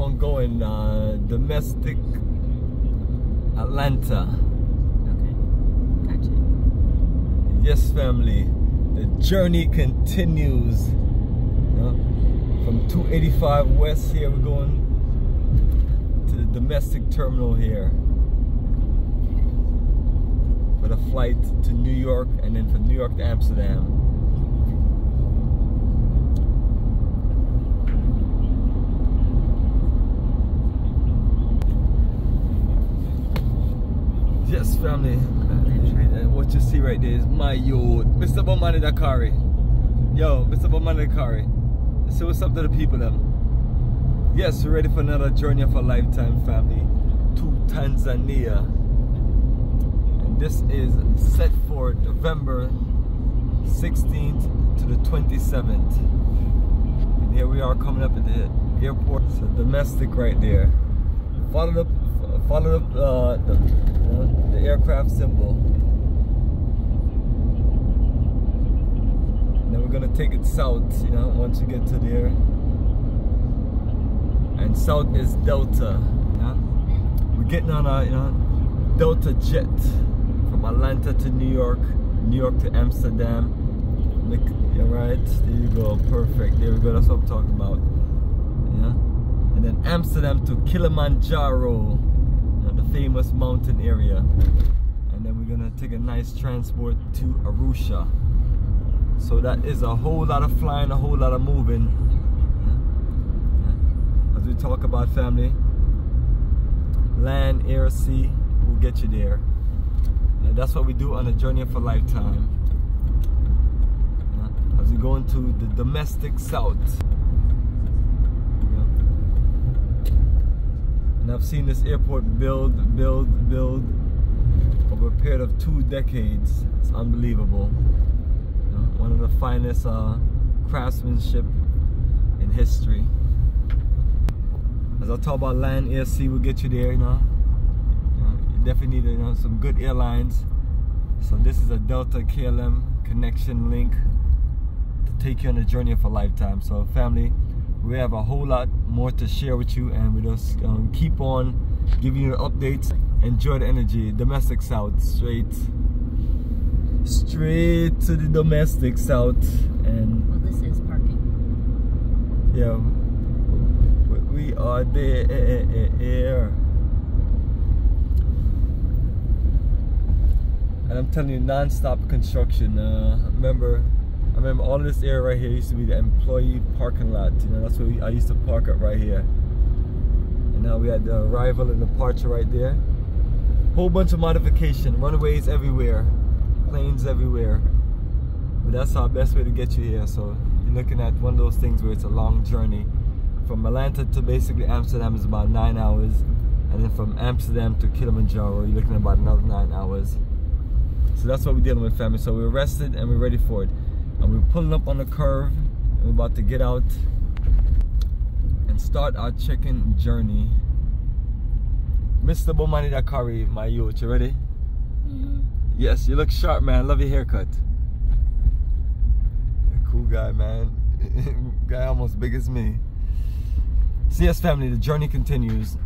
on going. Uh, domestic Atlanta. Okay. Gotcha. Yes, family. The journey continues. From 285 West here, we're going to the domestic terminal here for the flight to New York and then from New York to Amsterdam. Yes, family. And what you see right there is my youth, Mr. Bomani Dakari. Yo, Mr. Bomani Dakari. Say what's up to the people, them. Yes, we're ready for another journey of a lifetime, family, to Tanzania. And this is set for November 16th to the 27th. And here we are coming up at the airport. It's a domestic right there. Followed up, followed up uh, the, uh, the aircraft symbol. And then we're gonna take it south, you know, once you get to there. And south is Delta. Yeah? We're getting on a you know Delta jet from Atlanta to New York, New York to Amsterdam. Yeah, right. There you go. Perfect. There we go. That's what I'm talking about. Yeah. And then Amsterdam to Kilimanjaro, the famous mountain area. And then we're gonna take a nice transport to Arusha. So that is a whole lot of flying, a whole lot of moving. As we talk about family, land, air, sea, will get you there. And that's what we do on a journey of a lifetime. As we go into the domestic south. Yeah. And I've seen this airport build, build, build over a period of two decades. It's unbelievable one of the finest uh, craftsmanship in history. As I talk about land, air, sea will get you there, you know. You, know, you definitely need you know, some good airlines. So this is a Delta KLM connection link to take you on a journey of a lifetime. So family, we have a whole lot more to share with you and we just um, keep on giving you updates. Enjoy the energy, domestic south, straight straight to the domestic south and well this is parking. Yeah. We are there. And I'm telling you non-stop construction. Uh, remember remember all of this area right here used to be the employee parking lot you know that's where we, I used to park up right here and now we had the arrival and departure right there whole bunch of modification runways everywhere planes everywhere. But that's our best way to get you here. So you're looking at one of those things where it's a long journey. From Atlanta to basically Amsterdam is about nine hours. And then from Amsterdam to Kilimanjaro, you're looking at about another nine hours. So that's what we're dealing with, family. So we're rested and we're ready for it. And we're pulling up on the curve. And we're about to get out and start our check-in journey. Mr. Bomani Dakari, my youth, you ready? Mm -hmm. Yes, you look sharp, man. Love your haircut. Cool guy, man. guy almost big as me. CS family, the journey continues.